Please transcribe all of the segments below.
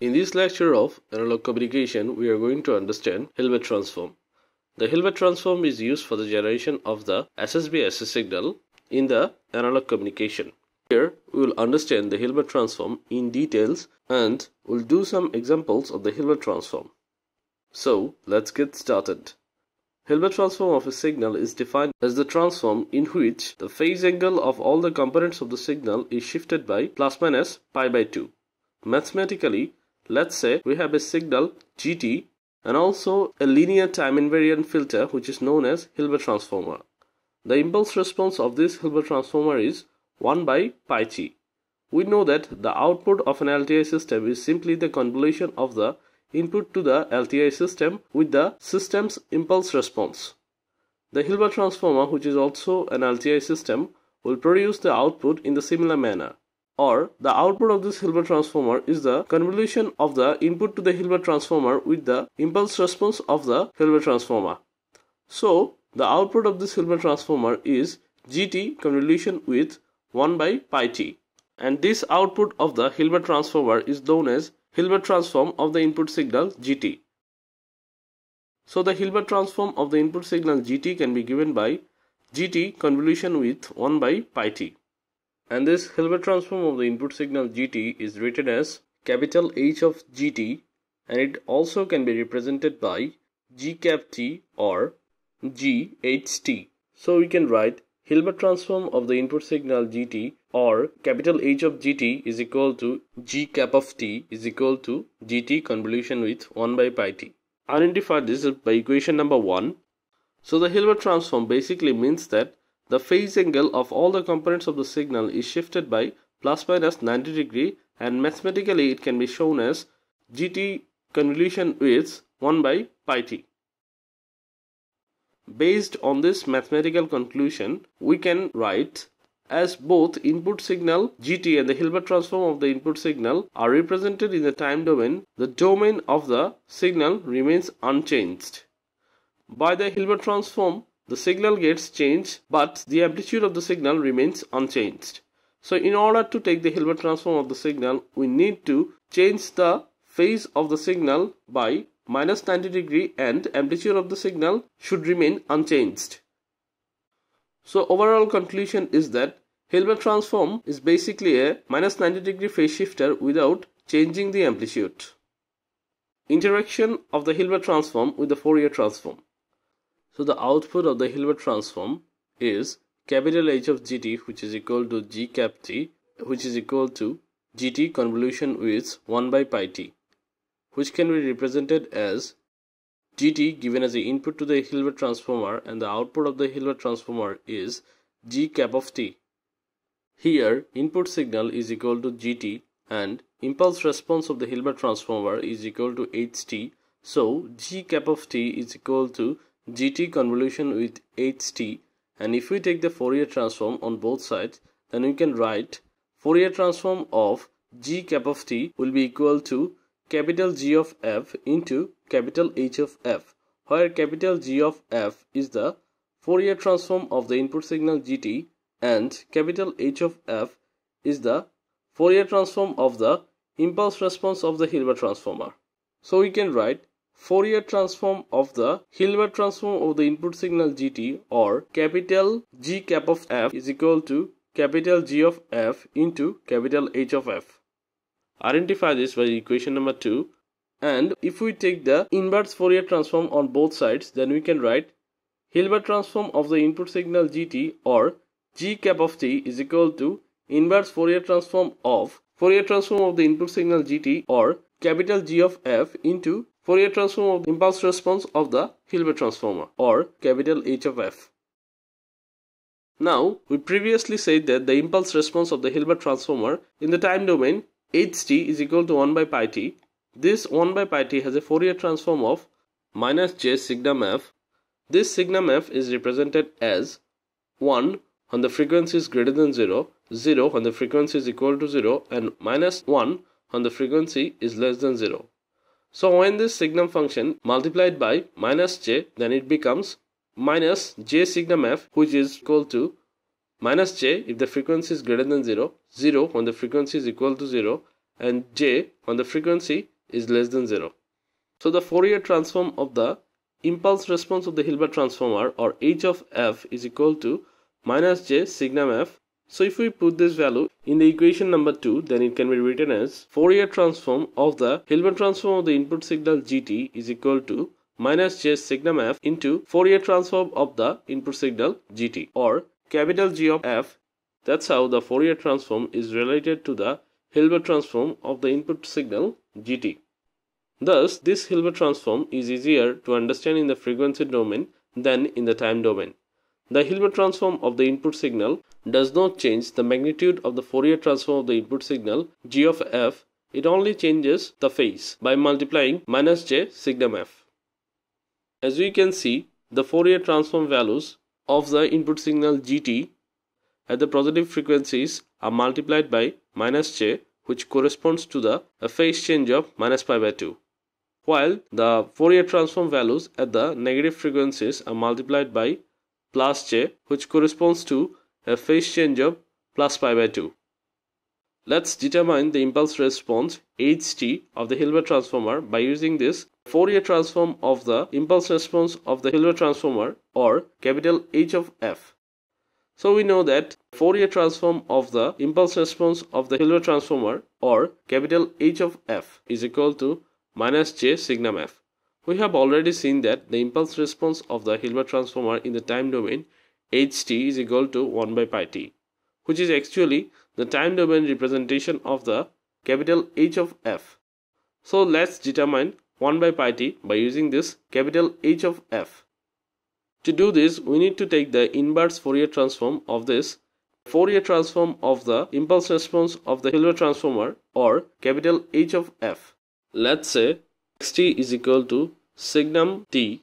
In this lecture of analog communication, we are going to understand Hilbert transform. The Hilbert transform is used for the generation of the SSB-SC signal in the analog communication. Here, we will understand the Hilbert transform in details and we'll do some examples of the Hilbert transform. So, let's get started. Hilbert transform of a signal is defined as the transform in which the phase angle of all the components of the signal is shifted by plus minus pi by 2. Mathematically, let's say we have a signal GT and also a linear time invariant filter which is known as Hilbert transformer. The impulse response of this Hilbert transformer is 1 by pi t. We know that the output of an LTI system is simply the convolution of the input to the LTI system with the system's impulse response. The Hilbert transformer, which is also an LTI system, will produce the output in the similar manner. Or the output of this Hilbert transformer is the convolution of the input to the Hilbert transformer with the impulse response of the Hilbert transformer. So the output of this Hilbert transformer is GT convolution with 1 by pi t. And this output of the Hilbert transformer is known as Hilbert transform of the input signal GT. So the Hilbert transform of the input signal GT can be given by GT convolution with 1 by pi t. And this Hilbert transform of the input signal GT is written as capital H of GT and it also can be represented by G cap T or GHT. So we can write Hilbert transform of the input signal GT or capital H of GT is equal to G cap of T is equal to GT convolution with 1 by pi T. Identify this by equation number 1. So the Hilbert transform basically means that the phase angle of all the components of the signal is shifted by plus minus 90 degree and mathematically it can be shown as GT convolution with 1 by pi T. Based on this mathematical conclusion, we can write as both input signal GT and the Hilbert transform of the input signal are represented in the time domain, the domain of the signal remains unchanged. By the Hilbert transform, the signal gets changed but the amplitude of the signal remains unchanged. So in order to take the Hilbert transform of the signal, we need to change the phase of the signal by minus 90 degree and amplitude of the signal should remain unchanged. So overall conclusion is that Hilbert transform is basically a minus 90 degree phase shifter without changing the amplitude. Interaction of the Hilbert transform with the Fourier transform. So the output of the Hilbert transform is capital H of gt which is equal to g cap t which is equal to gt convolution with 1 by pi t which can be represented as gt given as the input to the Hilbert transformer and the output of the Hilbert transformer is g cap of t. Here input signal is equal to gt and impulse response of the Hilbert transformer is equal to ht so g cap of t is equal to gt convolution with ht and if we take the Fourier transform on both sides then we can write Fourier transform of g cap of t will be equal to capital G of f into capital H of f where capital G of f is the Fourier transform of the input signal gt and capital H of f is the Fourier transform of the impulse response of the Hilbert transformer. So we can write Fourier transform of the Hilbert transform of the input signal gt or capital G cap of f is equal to capital G of f into capital H of f. Identify this by equation number 2 and if we take the inverse Fourier transform on both sides then we can write Hilbert transform of the input signal gt or g cap of t is equal to inverse Fourier transform of Fourier transform of the input signal gt or capital G of f into Fourier transform of the impulse response of the Hilbert transformer or capital H of f. Now, we previously said that the impulse response of the Hilbert transformer in the time domain ht is equal to 1 by pi t. This 1 by pi t has a Fourier transform of minus j signum f. This signum f is represented as 1 when the frequency is greater than 0, 0 when the frequency is equal to 0 and minus 1 when the frequency is less than 0. So when this signum function multiplied by minus j then it becomes minus j signum f which is equal to minus j if the frequency is greater than 0, 0 when the frequency is equal to 0 and j when the frequency is less than 0. So the Fourier transform of the impulse response of the Hilbert transformer or h of f is equal to minus j signum f. So if we put this value in the equation number 2 then it can be written as Fourier transform of the Hilbert transform of the input signal gt is equal to minus j signum f into Fourier transform of the input signal gt or capital G of f. That's how the Fourier transform is related to the Hilbert transform of the input signal gt. Thus, this Hilbert transform is easier to understand in the frequency domain than in the time domain. The Hilbert transform of the input signal does not change the magnitude of the Fourier transform of the input signal g of f, it only changes the phase by multiplying minus j signum f. As we can see, the Fourier transform values of the input signal gt at the positive frequencies are multiplied by minus j which corresponds to the phase change of minus pi by 2 while the Fourier transform values at the negative frequencies are multiplied by plus j which corresponds to a phase change of plus pi by 2. Let's determine the impulse response ht of the Hilbert transformer by using this Fourier transform of the impulse response of the Hilbert transformer or capital H of f. So we know that Fourier transform of the impulse response of the Hilbert transformer or capital H of f is equal to minus j signum f. We have already seen that the impulse response of the Hilbert transformer in the time domain ht is equal to 1 by pi t, which is actually the time domain representation of the capital H of f. So let's determine 1 by pi t by using this capital H of f. To do this, we need to take the inverse Fourier transform of this Fourier transform of the impulse response of the Hilbert transformer or capital H of f. Let's say xt is equal to signum t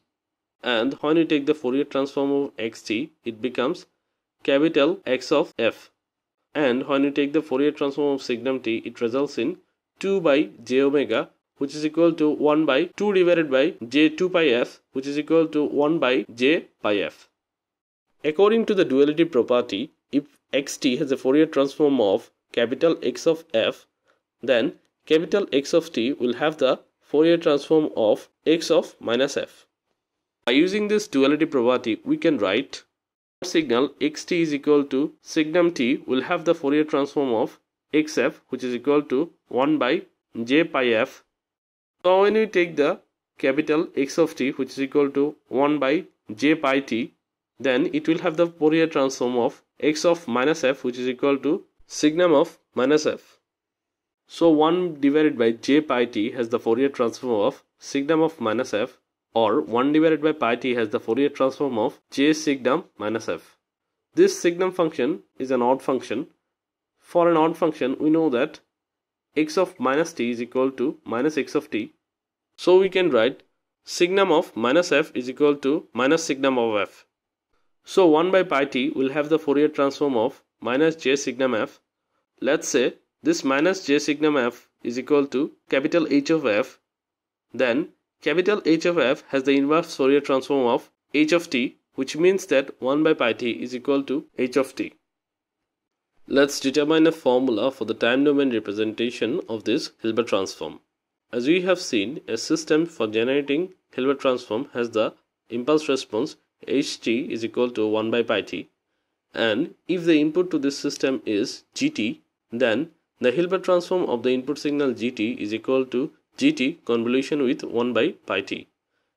and when we take the Fourier transform of xt it becomes capital X of f and when we take the Fourier transform of signum t it results in 2 by j omega which is equal to 1 by 2 divided by j 2 pi f which is equal to 1 by j pi f. According to the duality property if xt has a Fourier transform of capital X of f then capital X of t will have the Fourier transform of x of minus f. By using this duality property, we can write signal xt is equal to signum t will have the Fourier transform of xf which is equal to 1 by j pi f. So when we take the capital X of t which is equal to 1 by j pi t then it will have the Fourier transform of x of minus f which is equal to signum of minus f. So 1 divided by j pi t has the Fourier transform of signum of minus f or 1 divided by pi t has the Fourier transform of j signum minus f. This signum function is an odd function. For an odd function, we know that x of minus t is equal to minus x of t. So we can write signum of minus f is equal to minus signum of f. So 1 by pi t will have the Fourier transform of minus j signum f. Let's say this minus j signum f is equal to capital H of f. Then capital H of f has the inverse Fourier transform of h of t which means that 1 by pi t is equal to h of t. Let's determine a formula for the time domain representation of this Hilbert transform. As we have seen, a system for generating Hilbert transform has the impulse response ht is equal to 1 by pi t and if the input to this system is gt then the Hilbert transform of the input signal gt is equal to gt convolution with 1 by pi t.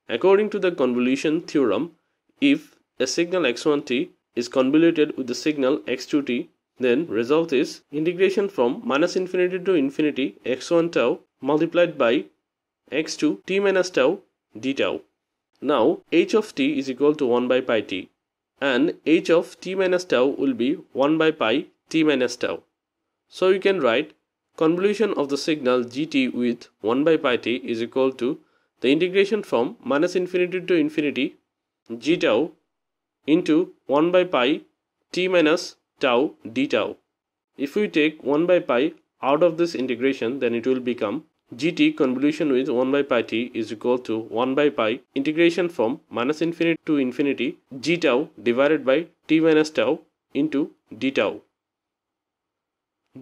According to the convolution theorem, if a signal x1t is convoluted with the signal x2t, then result is integration from minus infinity to infinity x1 tau multiplied by x2 t minus tau d tau. Now h of t is equal to 1 by pi t and h of t minus tau will be 1 by pi t minus tau. So you can write convolution of the signal gt with 1 by pi t is equal to the integration from minus infinity to infinity g tau into 1 by pi t minus tau d tau. If we take 1 by pi out of this integration then it will become gt convolution with 1 by pi t is equal to 1 by pi integration from minus infinity to infinity g tau divided by t minus tau into d tau.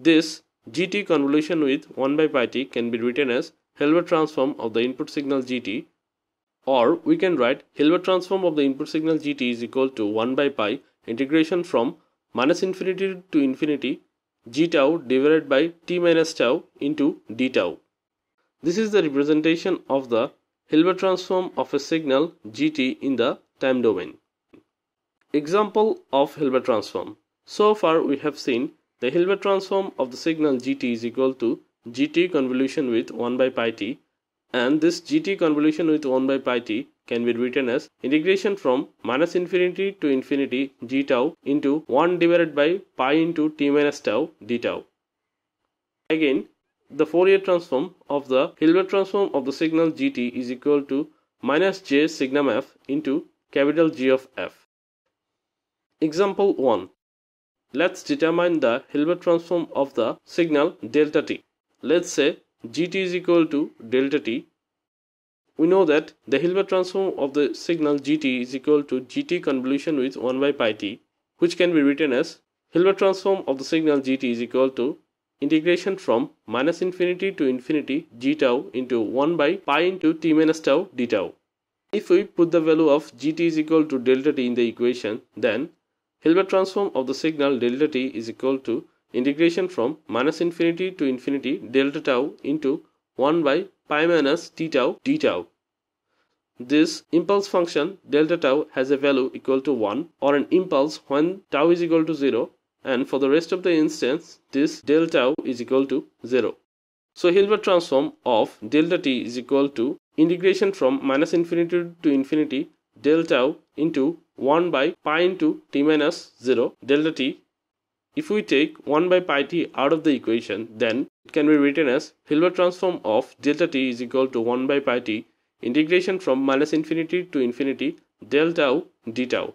This gt convolution with 1 by pi t can be written as Hilbert transform of the input signal gt or we can write Hilbert transform of the input signal gt is equal to 1 by pi integration from minus infinity to infinity g tau divided by t minus tau into d tau. This is the representation of the Hilbert transform of a signal gt in the time domain. Example of Hilbert transform. So far we have seen the Hilbert transform of the signal gt is equal to gt convolution with 1 by pi t and this gt convolution with 1 by pi t can be written as integration from minus infinity to infinity g tau into 1 divided by pi into t minus tau d tau. Again, the Fourier transform of the Hilbert transform of the signal gt is equal to minus j signum f into capital G of f. Example 1. Let's determine the Hilbert transform of the signal delta t. Let's say gt is equal to delta t we know that the Hilbert transform of the signal gt is equal to gt convolution with 1 by pi t which can be written as Hilbert transform of the signal gt is equal to integration from minus infinity to infinity g tau into 1 by pi into t minus tau d tau. If we put the value of gt is equal to delta t in the equation then Hilbert transform of the signal delta t is equal to integration from minus infinity to infinity delta tau into 1 by pi minus t tau d tau. This impulse function delta tau has a value equal to 1 or an impulse when tau is equal to 0 and for the rest of the instance this delta tau is equal to 0. So Hilbert transform of delta t is equal to integration from minus infinity to infinity delta tau into 1 by pi into t minus 0 delta t if we take 1 by pi t out of the equation, then it can be written as Hilbert transform of delta t is equal to 1 by pi t integration from minus infinity to infinity del tau d tau.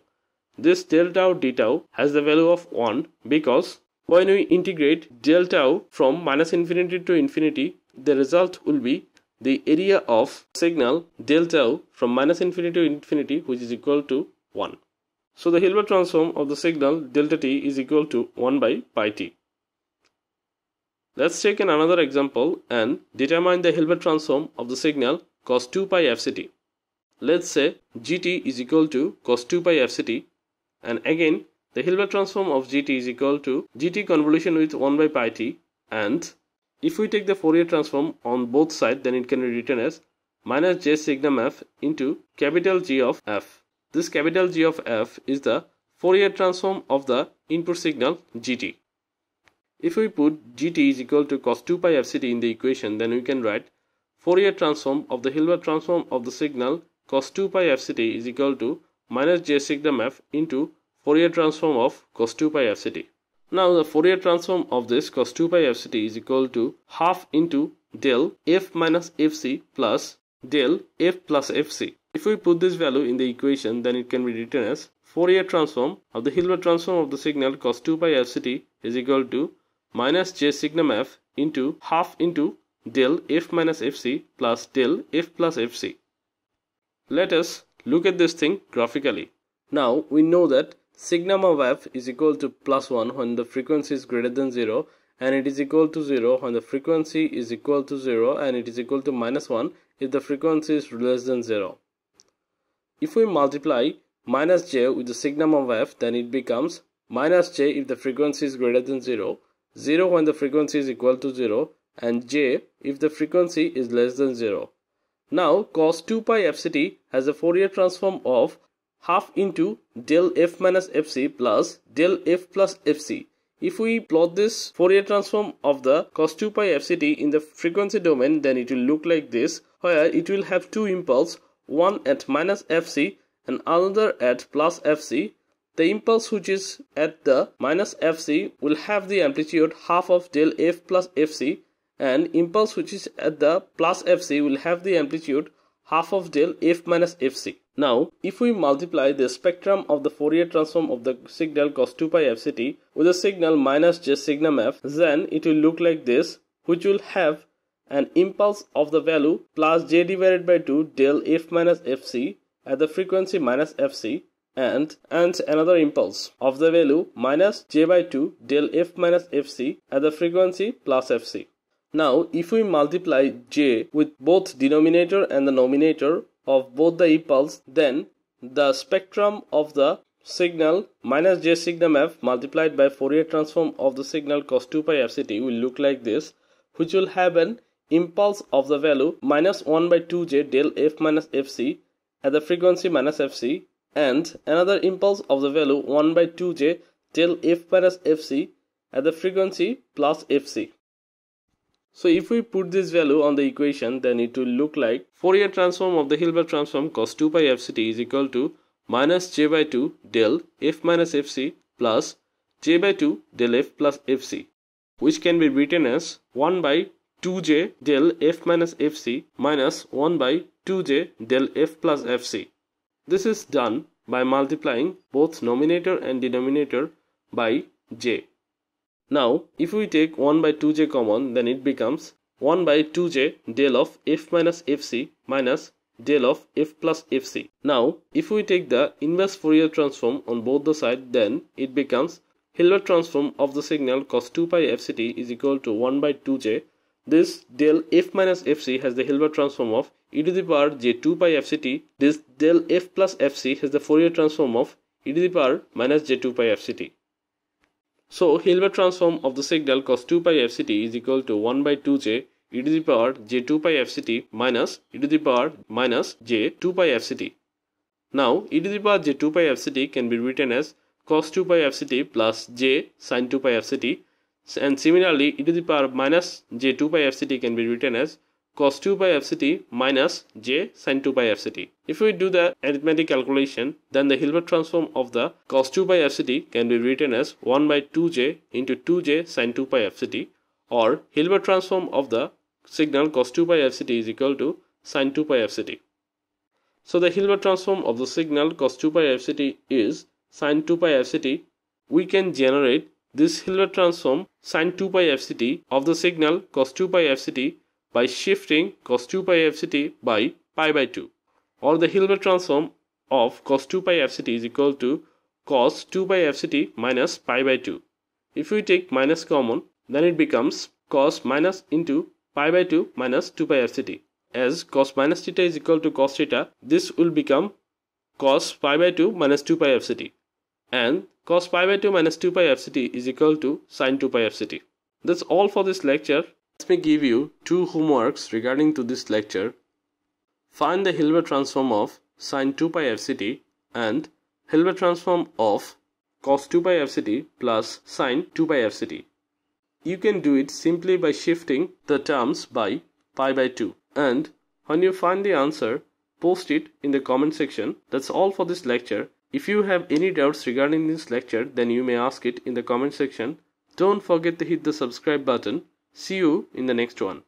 This del tau d tau has the value of 1 because when we integrate del tau from minus infinity to infinity, the result will be the area of signal del tau from minus infinity to infinity which is equal to 1. So the Hilbert transform of the signal delta t is equal to 1 by pi t. Let's take an another example and determine the Hilbert transform of the signal cos 2 pi fct. Let's say gt is equal to cos 2 pi fct and again the Hilbert transform of gt is equal to gt convolution with 1 by pi t and if we take the Fourier transform on both sides then it can be written as minus j signum f into capital G of f. This capital G of f is the Fourier transform of the input signal gt. If we put gt is equal to cos 2 pi fct in the equation then we can write Fourier transform of the Hilbert transform of the signal cos 2 pi fct is equal to minus j signum f into Fourier transform of cos 2 pi fct. Now the Fourier transform of this cos 2 pi fct is equal to half into del f minus fc plus del f plus fc. If we put this value in the equation, then it can be written as Fourier transform of the Hilbert transform of the signal cos 2 pi fct is equal to minus j signum f into half into del f minus fc plus del f plus fc. Let us look at this thing graphically. Now we know that signum of f is equal to plus 1 when the frequency is greater than 0 and it is equal to 0 when the frequency is equal to 0 and it is equal to minus 1 if the frequency is less than 0. If we multiply minus j with the signum of f, then it becomes minus j if the frequency is greater than 0, 0 when the frequency is equal to 0, and j if the frequency is less than 0. Now cos 2 pi fct has a Fourier transform of half into del f minus fc plus del f plus fc. If we plot this Fourier transform of the cos 2 pi fct in the frequency domain then it will look like this where it will have two impulse one at minus fc and another at plus fc the impulse which is at the minus fc will have the amplitude half of del f plus fc and impulse which is at the plus fc will have the amplitude half of del f minus fc. Now, if we multiply the spectrum of the Fourier transform of the signal cos 2 pi fct with the signal minus j signum f, then it will look like this, which will have an impulse of the value plus j divided by 2 del f minus fc at the frequency minus fc and and another impulse of the value minus j by 2 del f minus fc at the frequency plus fc. Now if we multiply j with both denominator and the numerator of both the impulse then the spectrum of the signal minus j signum f multiplied by Fourier transform of the signal cos 2 pi fct will look like this which will have an impulse of the value minus 1 by 2j del f minus fc at the frequency minus fc and another impulse of the value 1 by 2j del f minus fc at the frequency plus fc. So if we put this value on the equation then it will look like Fourier transform of the Hilbert transform cos 2 pi fct is equal to minus j by 2 del f minus fc plus j by 2 del f plus fc which can be written as 1 by 2j del f minus fc minus 1 by 2j del f plus fc. This is done by multiplying both numerator and denominator by j. Now, if we take 1 by 2j common, then it becomes 1 by 2j del of f minus fc minus del of f plus fc. Now, if we take the inverse Fourier transform on both the sides, then it becomes Hilbert transform of the signal cos 2 pi fct is equal to 1 by 2j. This del f minus fc has the Hilbert transform of e to the power j 2 pi fct. This del f plus fc has the Fourier transform of e to the power minus j 2 pi fct. So Hilbert transform of the signal cos 2 pi fct is equal to 1 by 2j e to the power j 2 pi fct minus e to the power minus j 2 pi fct. Now e to the power j 2 pi fct can be written as cos 2 pi fct plus j sin 2 pi fct and similarly e to the power minus j 2 pi fct can be written as cos 2 pi fct minus j sin 2 pi fct. If we do the arithmetic calculation, then the Hilbert transform of the cos 2 pi fct can be written as 1 by 2j into 2j sin 2 pi fct or Hilbert transform of the signal cos 2 pi fct is equal to sin 2 pi fct. So the Hilbert transform of the signal cos 2 pi fct is sin 2 pi fct. We can generate this Hilbert transform sin 2 pi fct of the signal cos 2 pi fct by shifting cos 2 pi fct by pi by 2 or the Hilbert transform of cos 2 pi fct is equal to cos 2 pi fct minus pi by 2. If we take minus common then it becomes cos minus into pi by 2 minus 2 pi fct. As cos minus theta is equal to cos theta this will become cos pi by 2 minus 2 pi fct and cos pi by 2 minus 2 pi fct is equal to sin 2 pi fct. That's all for this lecture. Let me give you two homeworks regarding to this lecture. Find the Hilbert transform of sin 2 pi fct and Hilbert transform of cos 2 pi fct plus sin 2 pi fct. You can do it simply by shifting the terms by pi by 2 and when you find the answer post it in the comment section. That's all for this lecture. If you have any doubts regarding this lecture then you may ask it in the comment section. Don't forget to hit the subscribe button See you in the next one.